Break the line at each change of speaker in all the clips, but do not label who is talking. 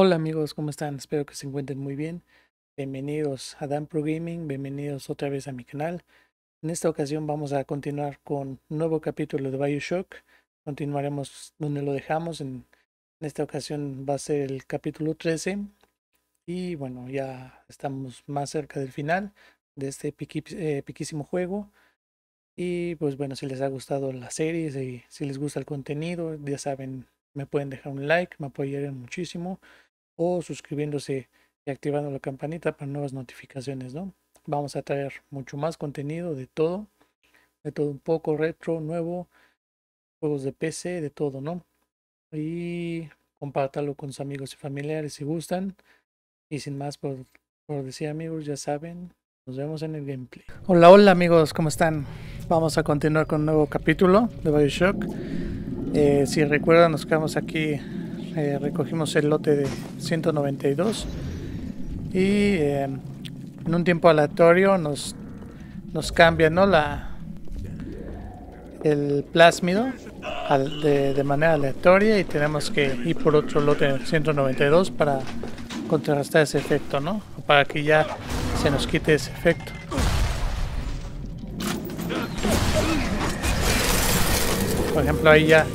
Hola amigos, ¿cómo están? Espero que se encuentren muy bien. Bienvenidos a Dan Pro Gaming, bienvenidos otra vez a mi canal. En esta ocasión vamos a continuar con un nuevo capítulo de Bioshock. Continuaremos donde lo dejamos. En, esta ocasión va a ser el capítulo 13. Y bueno, ya estamos más cerca del final de este eh, piquísimo juego. Y pues bueno, si les ha gustado la serie, si, si les gusta el contenido, ya saben, me pueden dejar un like, me apoyarían muchísimo. O suscribiéndose y activando la campanita para nuevas notificaciones, ¿no? Vamos a traer mucho más contenido de todo, de todo un poco retro, nuevo, juegos de PC, de todo, ¿no? Y compártalo con sus amigos y familiares si gustan. Y sin más por, por decir amigos, ya saben, nos vemos en el gameplay. Hola, hola amigos, ¿cómo están? Vamos a continuar con un nuevo capítulo de Bioshock. Eh, si recuerdan, nos quedamos aquí, eh, recogimos el lote de 192 y eh, en un tiempo aleatorio nos, nos cambia ¿no? la, el plásmido de, manera aleatoria y tenemos que ir por otro lote 192 para contrarrestar ese efecto, ¿no? Para que ya se nos quite ese efecto. Por ejemplo, ahí ya,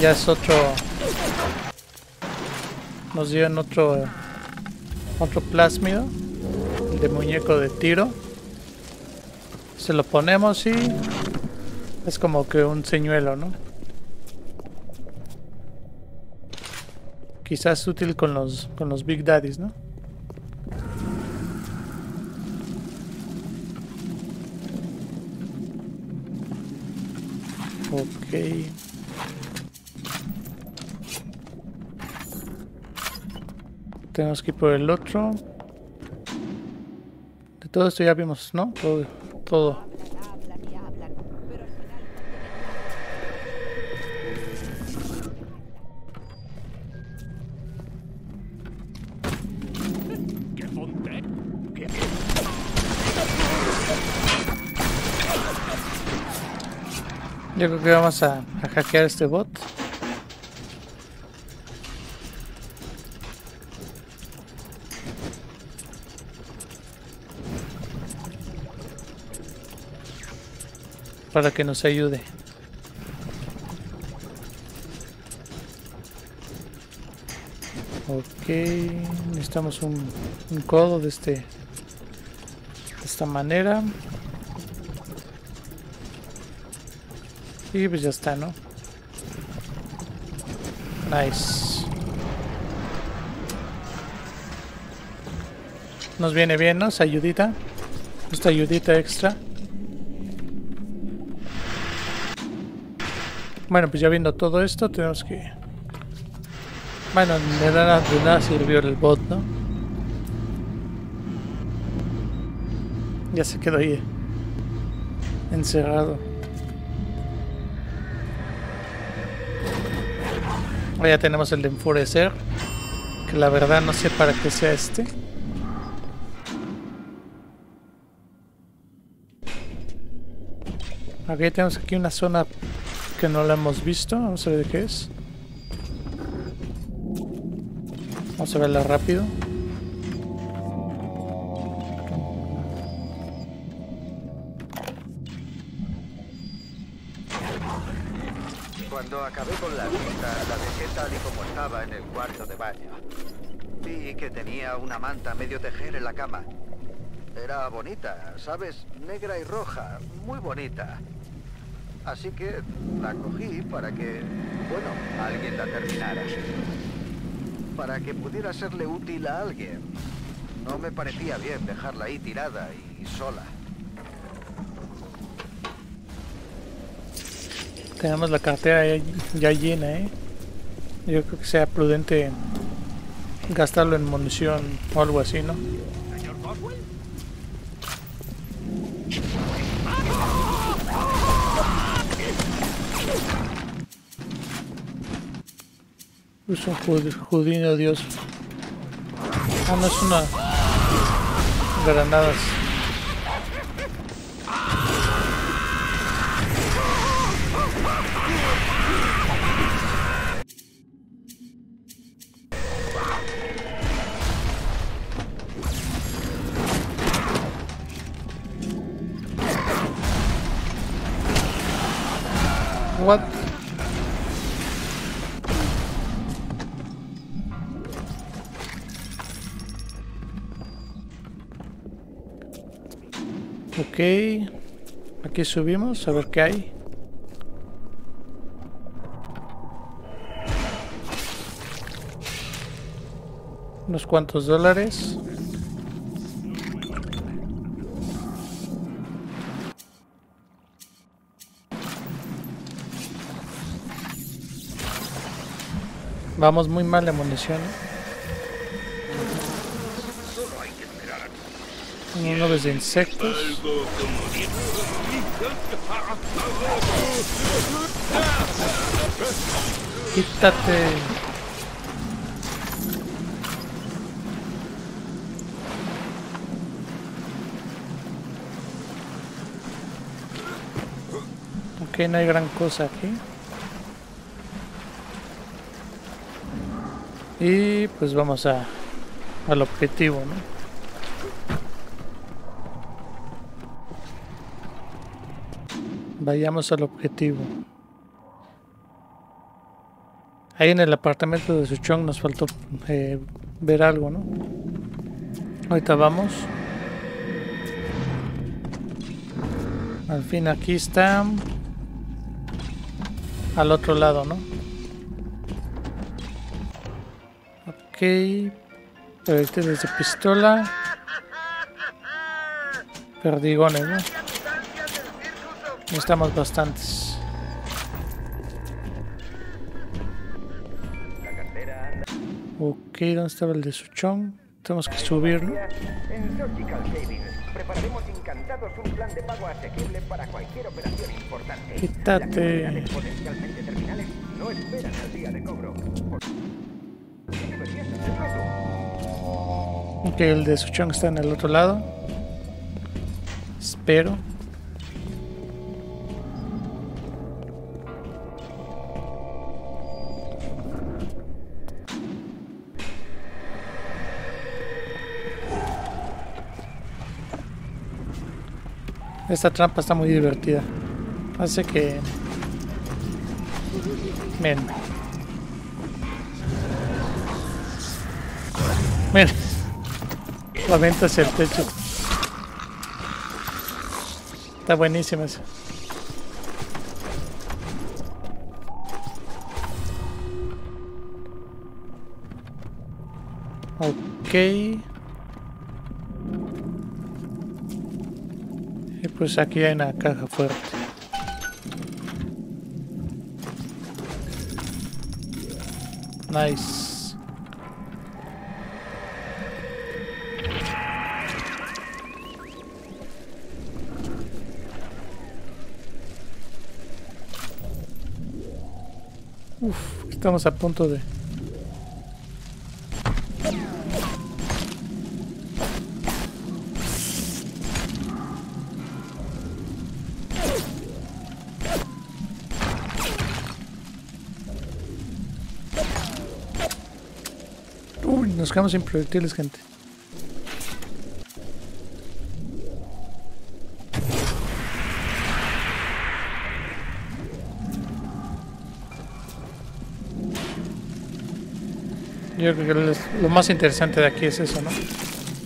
ya es otro. Nos dieron otro, otro plásmido de muñeco de tiro. Se lo ponemos y es como que un señuelo, ¿no? Quizás útil con los con los Big Daddies, ¿no? Ok. Tenemos que ir por el otro. De todo esto ya vimos, ¿no? Todo. todo. Yo creo que vamos a, hackear este bot. Para que nos ayude. Ok, necesitamos un, codo de este de esta manera. Y pues ya está, ¿no? Nice. Nos viene bien, ¿no? Esa ayudita. Esta ayudita extra. Bueno, pues ya viendo todo esto, tenemos que... Bueno, de nada, de nada sirvió el bot, ¿no? Ya se quedó ahí encerrado. Ya tenemos el de enfurecer. Que la verdad no sé para qué sea este. Ok, tenemos aquí una zona que no la hemos visto. Vamos a ver de qué es. Vamos a verla rápido.
Cuando acabé con la vista, la dejé tal y como estaba en el cuarto de baño. Vi que tenía una manta medio tejer en la cama. Era bonita, ¿sabes? Negra y roja, muy bonita. Así que la cogí para que, bueno, alguien la terminara. Para que pudiera serle útil a alguien. No me parecía bien dejarla ahí tirada y sola.
Tenemos la cartera ya, llena, ¿eh? Yo creo que sea prudente gastarlo en munición o algo así, ¿no? Es un judío dios. Ah, no es una granadas. Ok. Aquí subimos a ver qué hay. Unos cuantos dólares. Vamos muy mal de munición. Nubes de insectos. Quítate. Ok, no hay gran cosa aquí. Y pues vamos a al objetivo, ¿no? Vayamos al objetivo. Ahí en el apartamento de Suchong nos faltó eh, ver algo, ¿no? Ahorita vamos. Al fin aquí está. Al otro lado, ¿no? Ok. Proyectiles de pistola. Perdigones, ¿no? Necesitamos bastantes. Ok, ¿dónde estaba el de Suchong? Tenemos que subirlo.
En Surgical Savings prepararemos encantados un plan de pago asequible para cualquier operación importante.
Quítate.
Las comunidades potencialmente terminales no esperan al día de cobro.
Ok, el de Suchong está en el otro lado. Espero. Esta trampa está muy divertida. Hace que... Miren. Miren. La hacia el techo. Está buenísima esa. Ok. Y pues aquí hay una caja fuerte. Nice. Uf, estamos a punto de... nos quedamos sin proyectiles, gente. Yo creo que lo- más interesante de aquí es eso, ¿no?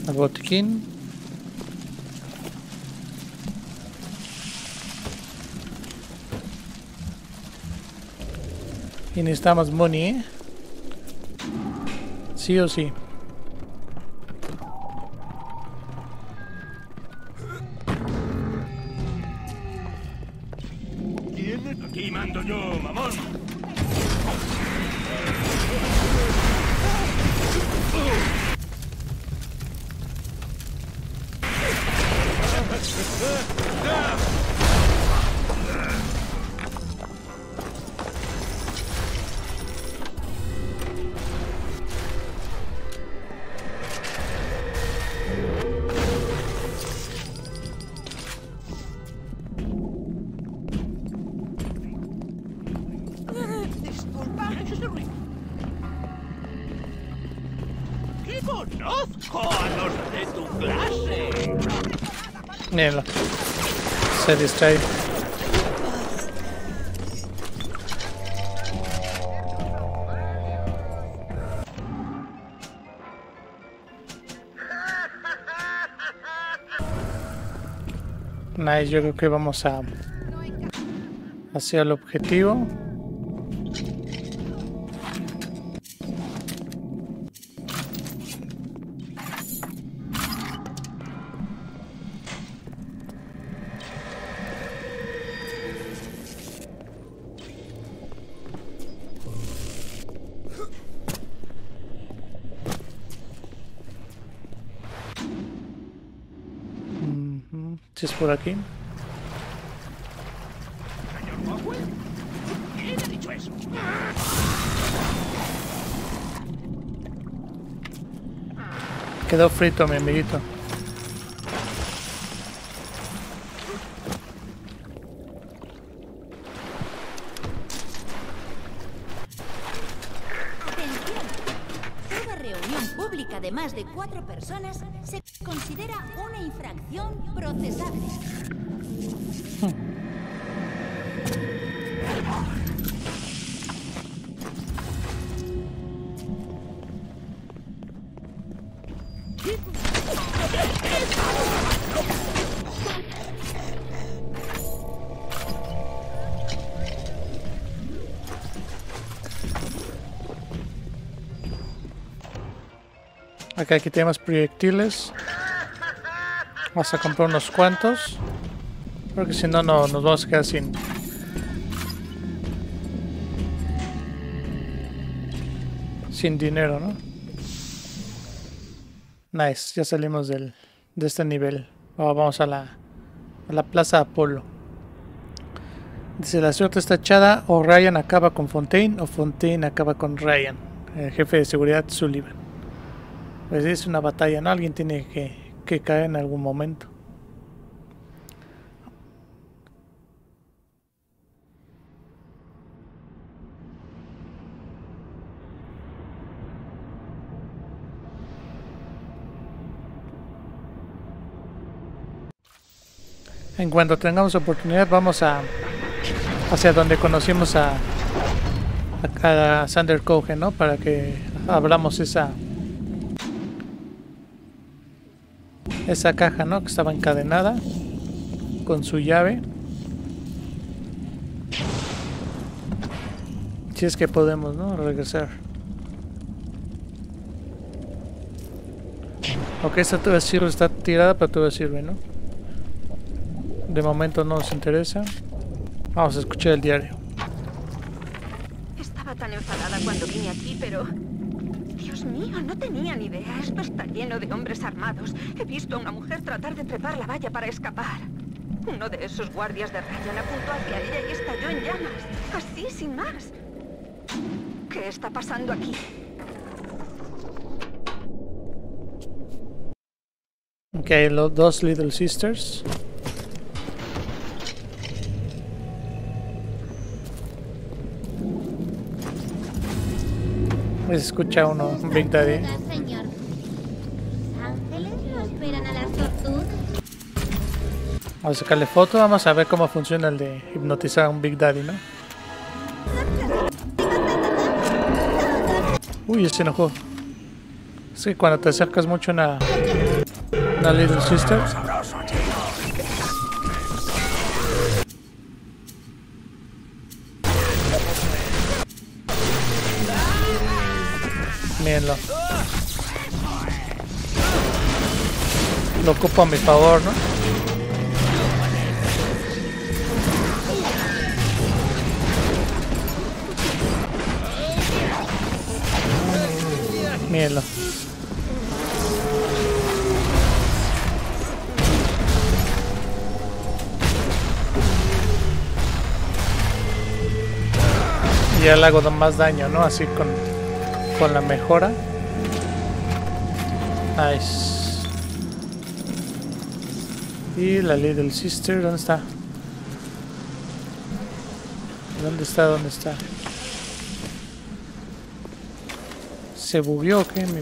El botiquín. Y necesitamos money, ¿eh? Sí o sí.
Aquí mando yo, mamón.
Se distrae. Nice, yo creo que vamos a hacia el objetivo. Por aquí. Quedó frito mi amiguito. Aquí tenemos proyectiles. Vamos a comprar unos cuantos. Porque si no, no nos vamos a quedar sin. Sin dinero, ¿no? Nice, ya salimos del, de este nivel. Ahora vamos a la, la Plaza Apolo. Dice: La suerte está echada. O Ryan acaba con Fontaine, o Fontaine acaba con Ryan. El jefe de seguridad Sullivan. Pues es una batalla, ¿no? Alguien tiene que, que caer en algún momento. En cuanto tengamos oportunidad vamos a hacia donde conocimos a, a, a Sander Cohen, ¿no? Para que abramos esa esa caja, ¿no? Que estaba encadenada con su llave. Si es que podemos, ¿no? Regresar. Ok, esta todavía sirve, está tirada, pero todavía sirve, ¿no? De momento no nos interesa. Vamos a escuchar el diario.
Estaba tan enfadada cuando vine aquí, pero... Mío, no tenía ni idea. Esto está lleno de hombres armados. He visto a una mujer tratar de trepar la valla para escapar. Uno de esos guardias de Ryan apuntó hacia ella y estalló en llamas. Así, sin más. ¿Qué está pasando aquí?
Ok, los dos Little Sisters. Se escucha uno, Big Daddy.
Hola, señor. Ángeles no esperan a las tortugas.
Vamos a sacarle foto, vamos a ver cómo funciona el de hipnotizar a un Big Daddy, ¿no? Uy, se enojó. Es que cuando te acercas mucho a una, una Little Sister, Lo ocupo a mi favor, ¿no? Ya le hago más daño, ¿no? Así con, con la mejora. Nice. Y la Little Sister, ¿dónde está? ¿Dónde está? ¿Dónde está? ¿Se bugueó o qué, mi?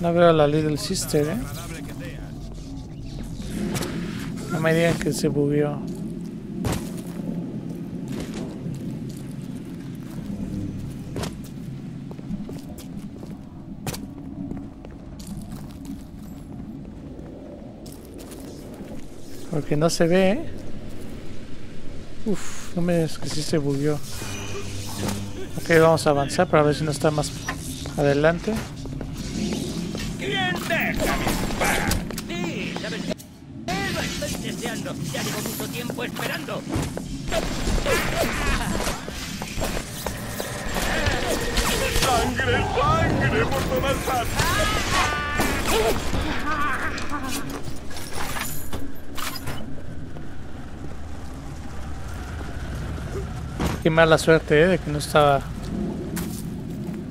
No veo a la Little Sister, ¿eh? No me digan que se bugueó. Porque no se ve, ¿eh? Uf, no me digas que sí se bugueó. Ok, vamos a avanzar para ver si no está más adelante.
Estoy deseando. Ya llevo mucho tiempo esperando.
¡Sangre, sangre por todas partes!
Qué mala suerte, ¿eh? De que no estaba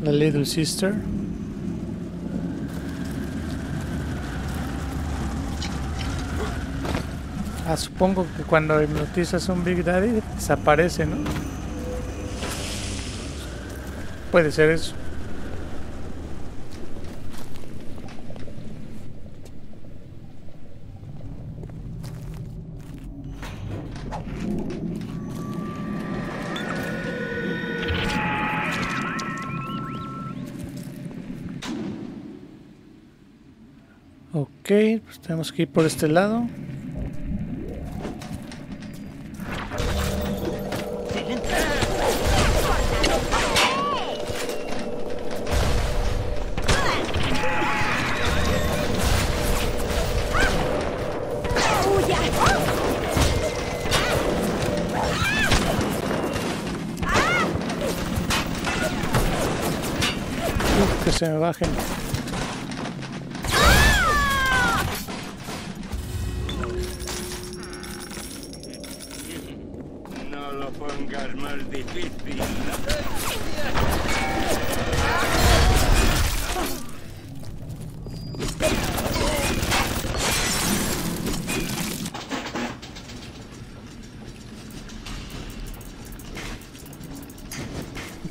la Little Sister. Ah, supongo que cuando hipnotizas a un Big Daddy desaparece, ¿no? Puede ser eso. Pues tenemos que ir por este lado. Que se me bajen.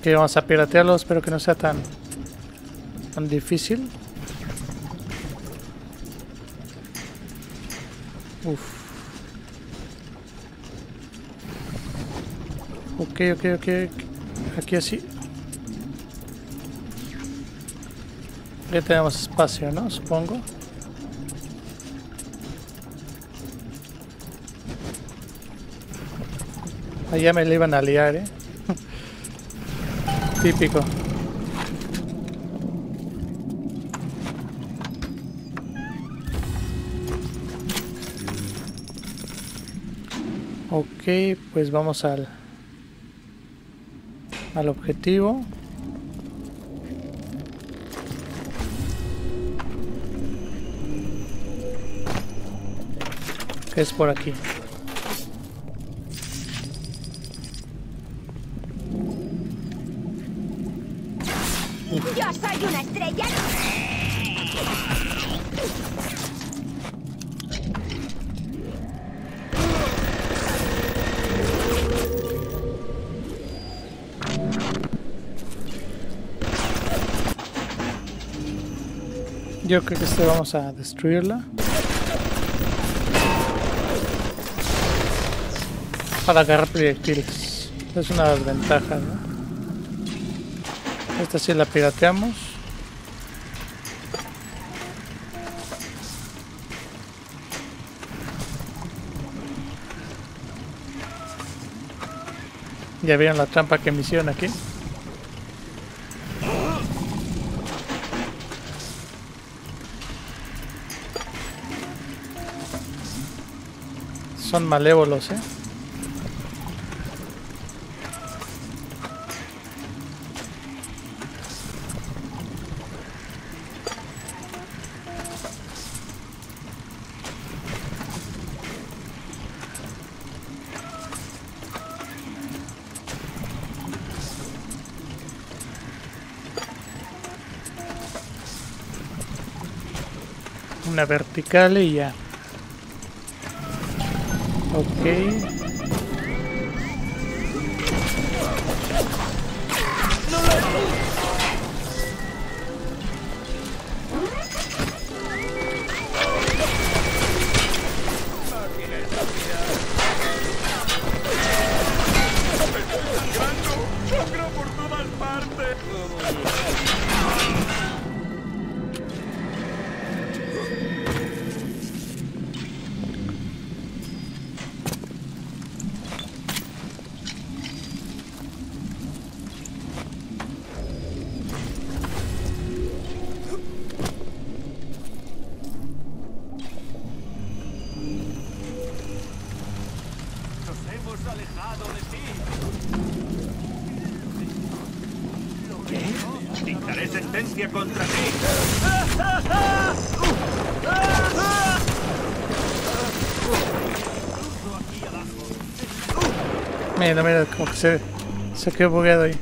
Ok, vamos a piratearlo, espero que no sea tan, tan difícil. Uf. Ok, ok, ok. Aquí así. Ya tenemos espacio, ¿no? Supongo. Allá me le iban a liar, ¿eh? Típico. Ok, pues vamos al al objetivo. Es por aquí.
Yo
creo que este vamos a destruirla. Para agarrar proyectiles. Es una de las ventajas, ¿no? Esta sí la pirateamos. Ya vieron la trampa que me hicieron aquí. Son malévolos, ¿eh? Una vertical y ya. Ok.
Sentencia contra ti.
Mira, mira, como que se, se quedó bugueado ahí.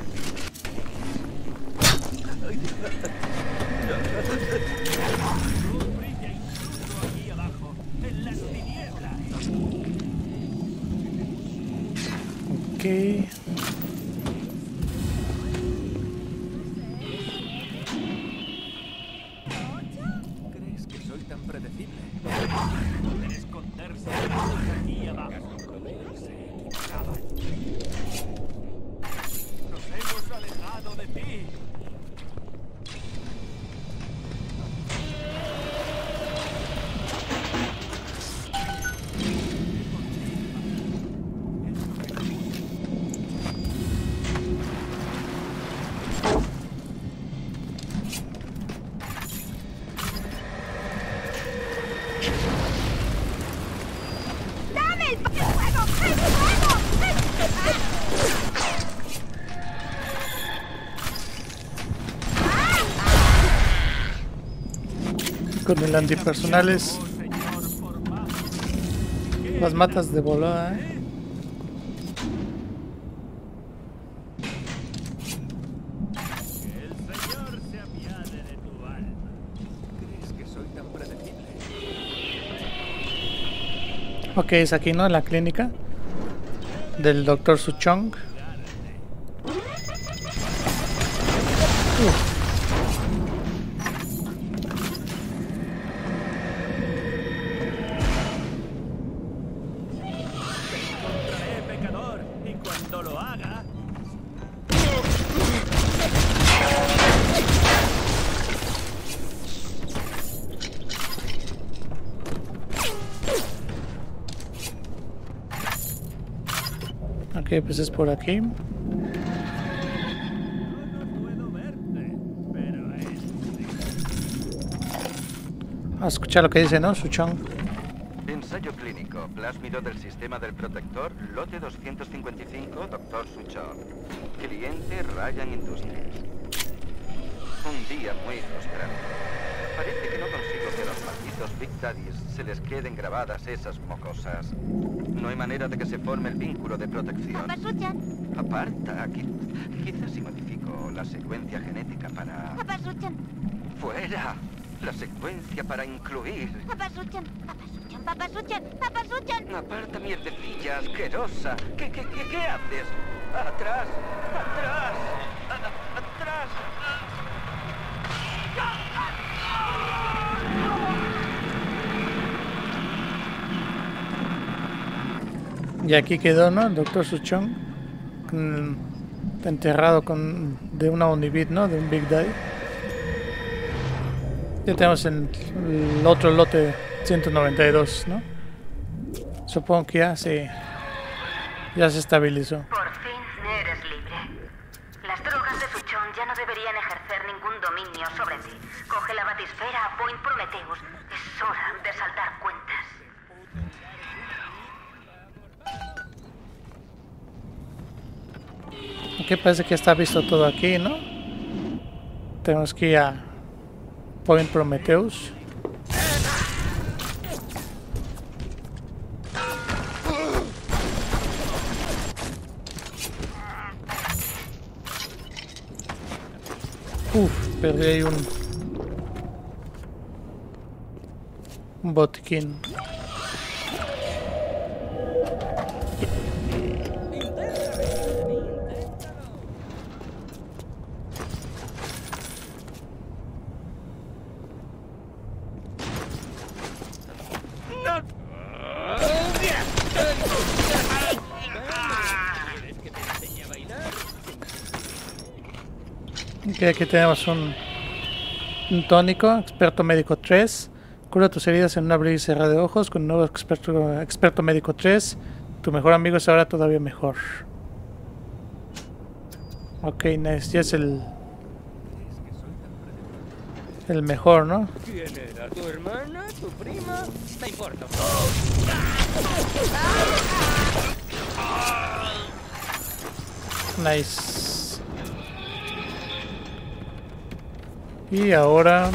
Con el antipersonales las matas de volada, ¿eh? Ok, es aquí, ¿no? En la clínica del doctor Suchong.
Encontraré,
Ok, pues es por aquí. a escuchar lo que dice, ¿no? Suchong.
Ensayo clínico. Plásmido del sistema del protector, lote 255, Dr. Suchon. Cliente Ryan Industries. Un día muy frustrante. Parece que no consigo que a los malditos Big Daddies se les queden grabadas esas mocosas. No hay manera de que se forme el vínculo de protección.
Papasuchan,
Aparta, qui- quizás si modifico la secuencia genética para...
papasuchan,
¡Fuera! La secuencia para incluir...
papasuchan, papasuchan, papasuchan, papasuchan.
Aparta, mierdecilla asquerosa. ¿Qué, qué, qué, qué haces? ¡Atrás! ¡Atrás! a- a- ¡Atrás!
Y aquí quedó, ¿no? El doctor Suchong. enterrado con de una Unibit, ¿no? De un Big Daddy. Ya tenemos el, el otro lote 192, ¿no? Supongo que ya se, ya se estabilizó.
Por fin eres libre. Las drogas de Suchón ya no deberían ejercer ningún dominio sobre ti. Coge la batisfera a Point Prometheus. Es hora de saldar cuentas.
Ok, parece que está visto todo aquí, ¿no? Tenemos que ir a Point Prometheus. Uf, perdí ahí un... Un botiquín. Ok, aquí tenemos un, un tónico, experto médico 3. Cura tus heridas en un abrir y cerrar de ojos con un nuevo experto, experto médico 3. Tu mejor amigo es ahora todavía mejor. Ok, nice. Ya es el. El mejor, ¿no?
¿Quién era? ¿Tu hermana? ¿Tu prima? Me importa.
Nice. Y ahora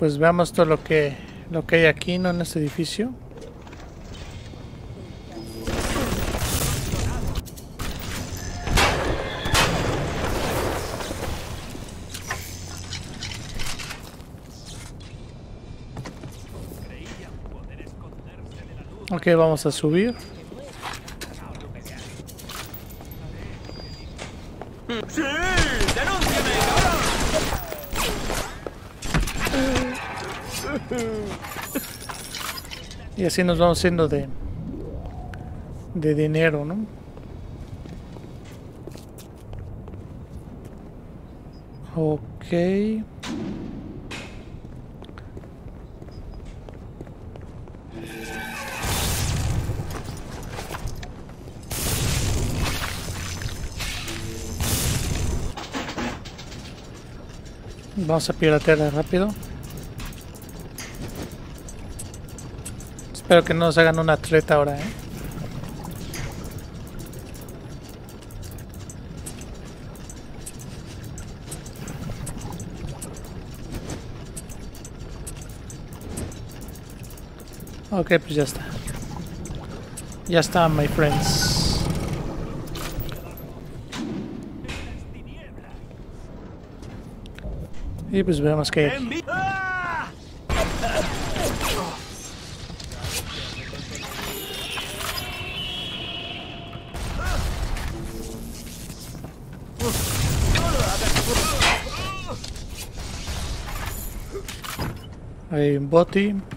pues veamos todo lo que lo que hay aquí, ¿no? En este edificio. Ok, vamos a subir. Así nos vamos haciendo de de dinero, ¿no? Ok. Vamos a piratear rápido. Espero que no nos hagan una treta ahora, ¿eh? Ok, pues ya está. Ya está, my friends. Y pues veamos que hay aquí.
Envi-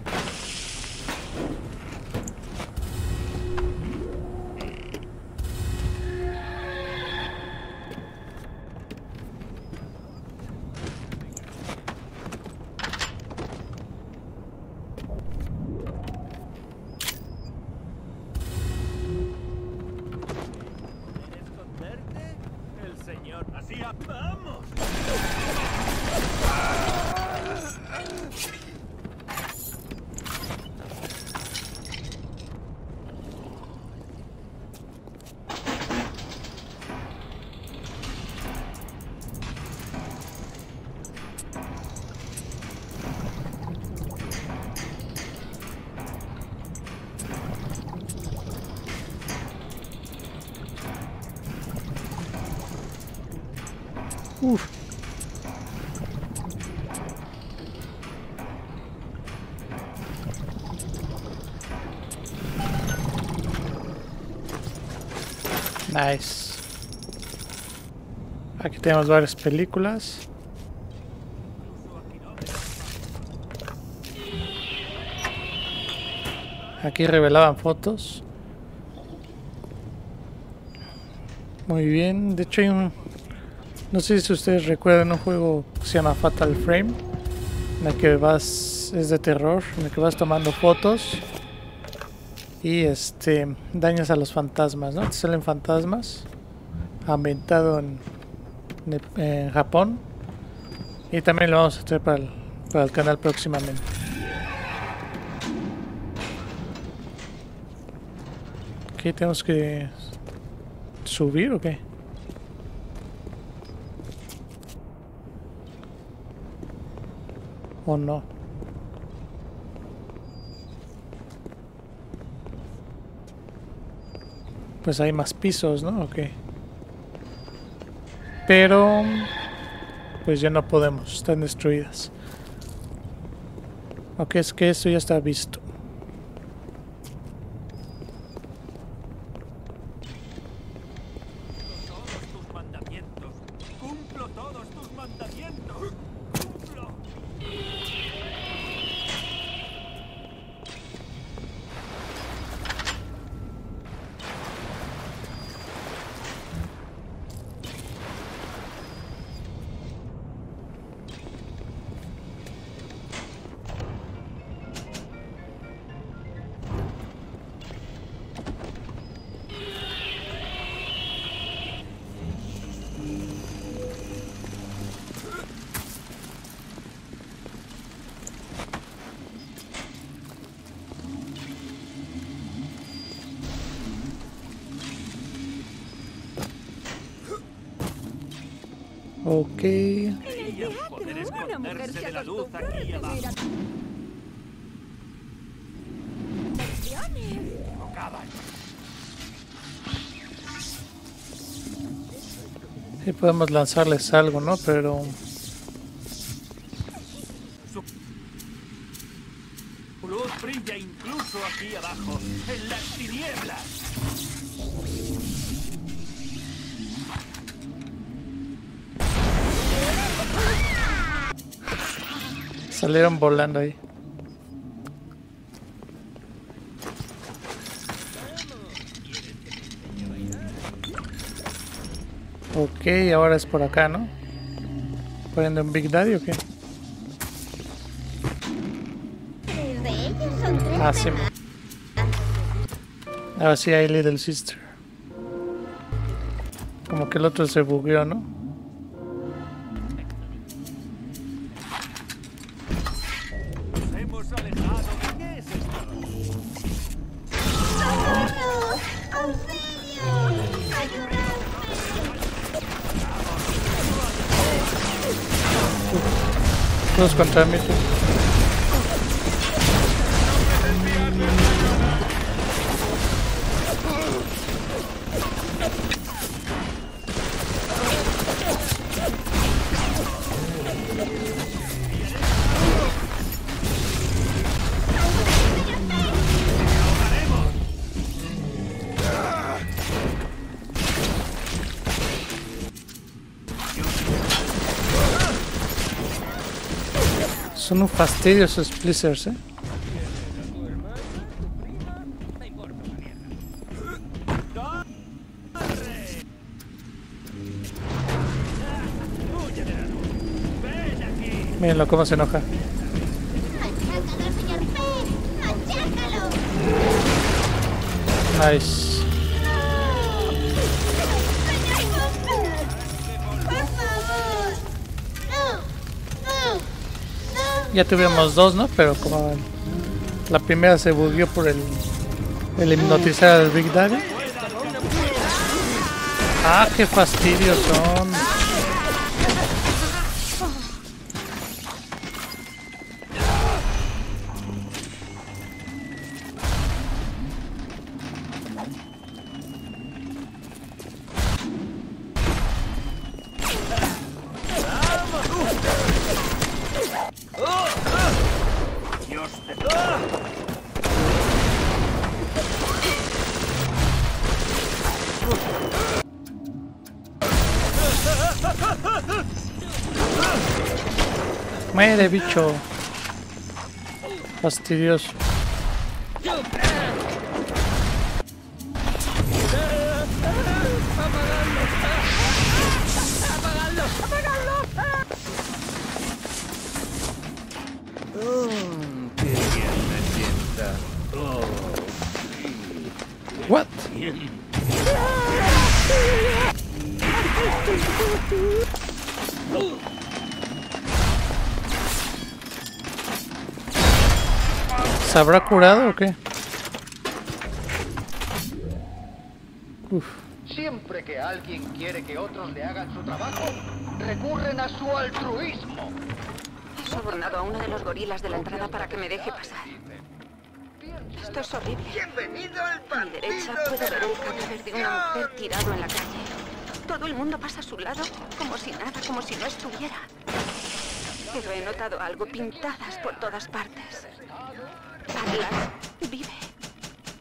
Nice. Aquí tenemos varias películas. Aquí revelaban fotos. Muy bien. De hecho hay un... No sé si ustedes recuerdan un juego que se llama Fatal Frame. En el que vas... Es de terror. En el que vas tomando fotos. Y este... Dañas a los fantasmas, ¿no? Te salen fantasmas. Ambientado en... en- Japón. Y también lo vamos a traer para el, para el canal próximamente. Aquí tenemos que subir o qué? ¿O no? Pues hay más pisos, ¿no? Ok. Pero... Pues ya no podemos, están destruidas. Ok, es que esto ya está visto.
Tocaban.
Sí podemos lanzarles algo, ¿no? Pero volando ahí. Ok, ahora es por acá, ¿no? ¿Poniendo un Big Daddy o qué? Ah, sí. Ahora sí hay Little Sister. Como que el otro se bugueó, ¿no? Todos contra mí. tú. Son un fastidio esos blizzards, ¿eh? Mírenlo cómo se enoja. Nice. Ya tuvimos dos, ¿no? Pero como la primera se bugueó por el, el hipnotizar al Big Daddy. Ah, qué fastidios son. Muere, bicho. Fastidioso. What? ¿Se habrá curado o qué? Uf.
Siempre que alguien quiere que otros le hagan su trabajo, recurren a su altruismo.
He sobornado a uno de los gorilas de la entrada para que me deje pasar. Esto es horrible.
Bienvenido al
A mi derecha puedo ver el cadáver de una mujer tirado en la calle. Todo el mundo pasa a su lado como si nada, como si no estuviera. Pero he notado algo pintadas por todas partes. Atlas vive.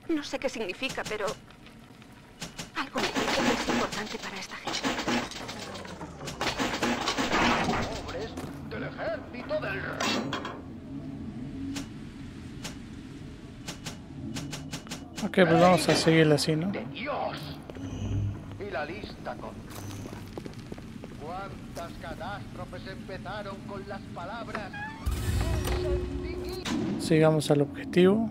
No sé qué significa, pero algo me dice que es importante para esta gente.
Hombres del ejército del
Ok, pues vamos a seguirle así, ¿no?
de Dios. Y la lista continúa. ¿Cuántas catástrofes empezaron con las palabras?
Sigamos al objetivo.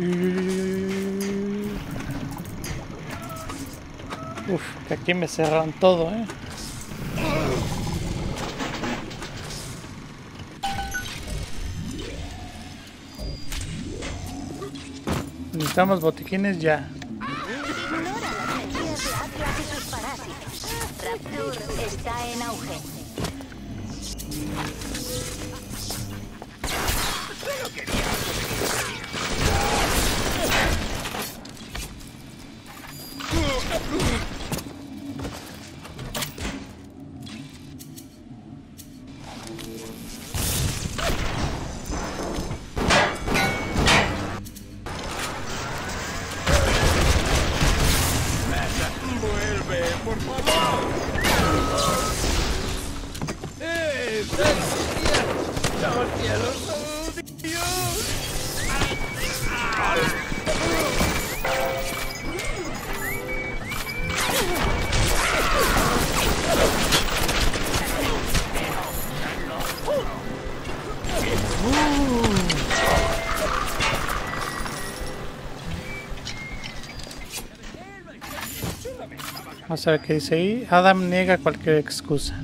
Uf, que aquí me cerraron todo, eh. Necesitamos botiquines ya. Vamos a ver qué dice ahí. Adam niega cualquier excusa.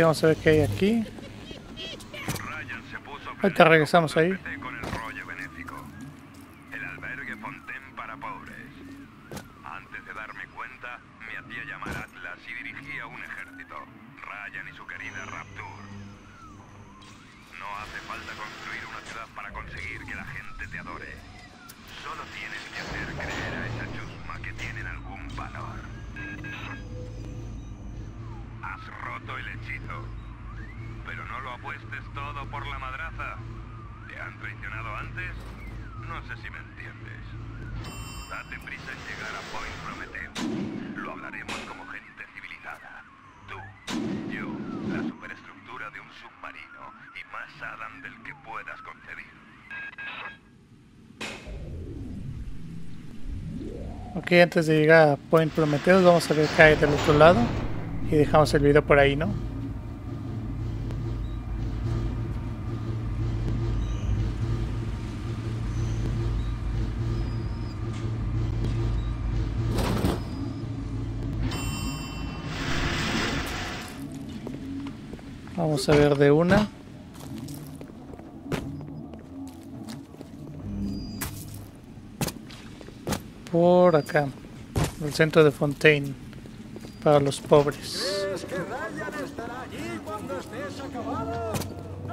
Vamos a ver qué hay aquí. Ahorita regresamos ahí.
Que puedas concebir.
Ok, antes de llegar a Point Prometheus, vamos a ver hay del otro lado. Y dejamos el video por ahí, ¿no? Vamos a ver de una. Por acá. El centro de Fontaine. Para los pobres.
¿Crees que Ryan estará allí cuando estés acabado?
5,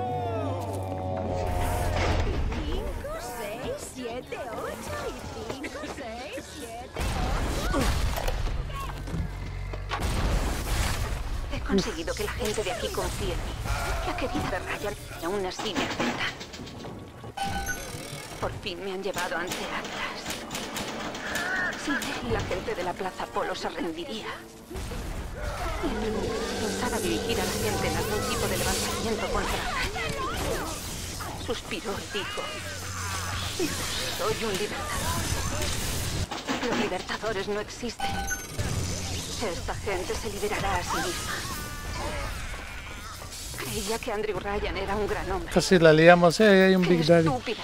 6, 7, 8 y 5, 6, 7, 8.
He conseguido que la gente de aquí confíe en mí. La querida Ryan aún así me. Por fin me han llevado ante Atlas. Gente de la Plaza Polo se rendiría. Pensaba dirigir a la gente en algún tipo de levantamiento contra. Suspiró y dijo, soy un libertador. Los libertadores no existen. Esta gente se liberará a sí misma. Creía que Andrew Ryan era un gran hombre.
Casi la liamos, eh, hay un
Qué
Big Daddy.
estúpida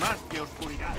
más que oscuridad.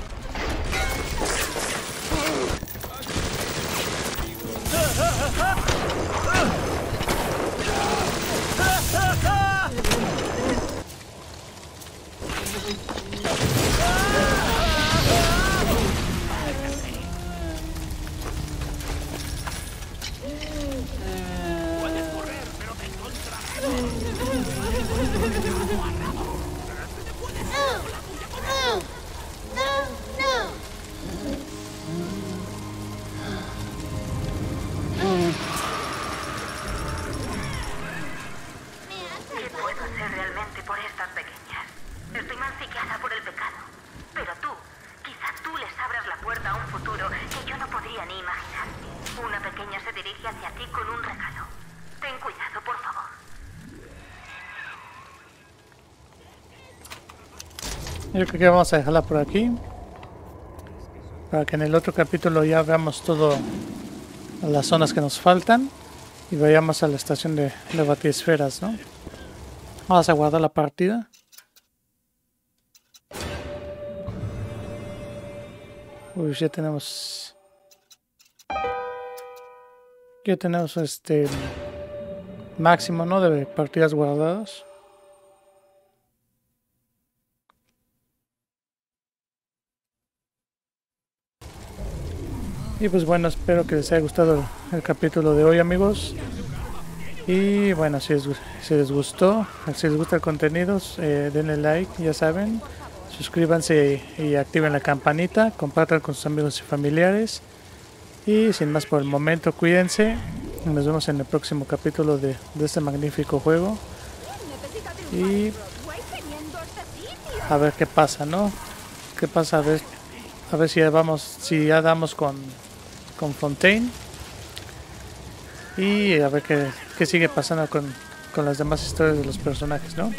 Creo que vamos a dejarla por aquí. Para que en el otro capítulo ya veamos todo las zonas que nos faltan. Y vayamos a la estación de, de batisferas, ¿no? Vamos a guardar la partida. Uy, ya tenemos... Ya tenemos este... Máximo, ¿no? De partidas guardadas. Y pues bueno, espero que les haya gustado el capítulo de hoy amigos. Y bueno, si les, si les gustó, si les gusta el contenido, eh, denle like, ya saben. Suscríbanse y activen la campanita, compartan con sus amigos y familiares. Y sin más por el momento, cuídense. Nos vemos en el próximo capítulo de, de este magnífico juego. Y a ver qué pasa, ¿no? ¿Qué pasa? A ver, a ver si ya vamos, si ya damos con, con Fontaine. Y a ver qué, qué sigue pasando con, con las demás historias de los personajes, ¿no?